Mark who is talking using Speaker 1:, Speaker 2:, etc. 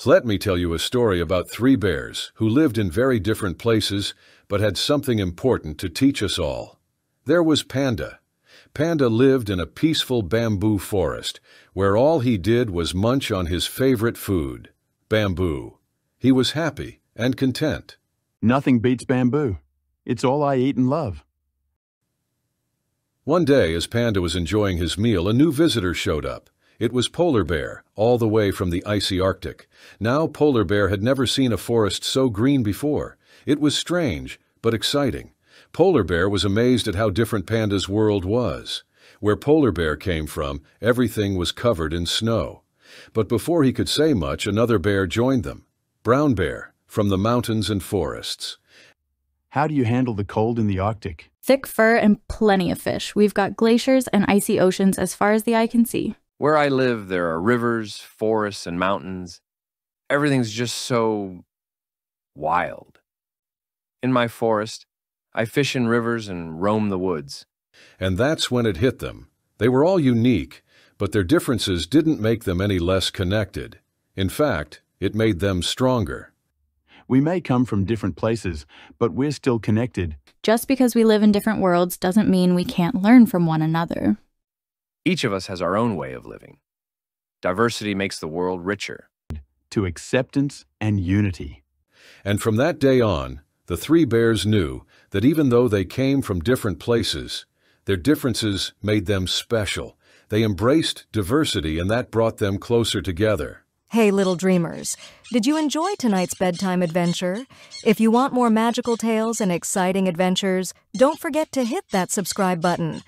Speaker 1: So let me tell you a story about three bears who lived in very different places but had something important to teach us all. There was Panda. Panda lived in a peaceful bamboo forest where all he did was munch on his favorite food, bamboo. He was happy and content.
Speaker 2: Nothing beats bamboo. It's all I eat and love.
Speaker 1: One day, as Panda was enjoying his meal, a new visitor showed up. It was Polar Bear, all the way from the icy Arctic. Now Polar Bear had never seen a forest so green before. It was strange, but exciting. Polar Bear was amazed at how different Panda's world was. Where Polar Bear came from, everything was covered in snow. But before he could say much, another bear joined them. Brown Bear, from the mountains and forests.
Speaker 2: How do you handle the cold in the Arctic?
Speaker 3: Thick fur and plenty of fish. We've got glaciers and icy oceans as far as the eye can see.
Speaker 4: Where I live, there are rivers, forests, and mountains. Everything's just so wild. In my forest, I fish in rivers and roam the woods.
Speaker 1: And that's when it hit them. They were all unique, but their differences didn't make them any less connected. In fact, it made them stronger.
Speaker 2: We may come from different places, but we're still connected.
Speaker 3: Just because we live in different worlds doesn't mean we can't learn from one another.
Speaker 4: Each of us has our own way of living. Diversity makes the world richer.
Speaker 2: To acceptance and unity.
Speaker 1: And from that day on, the three bears knew that even though they came from different places, their differences made them special. They embraced diversity, and that brought them closer together.
Speaker 5: Hey, little dreamers. Did you enjoy tonight's bedtime adventure? If you want more magical tales and exciting adventures, don't forget to hit that subscribe button.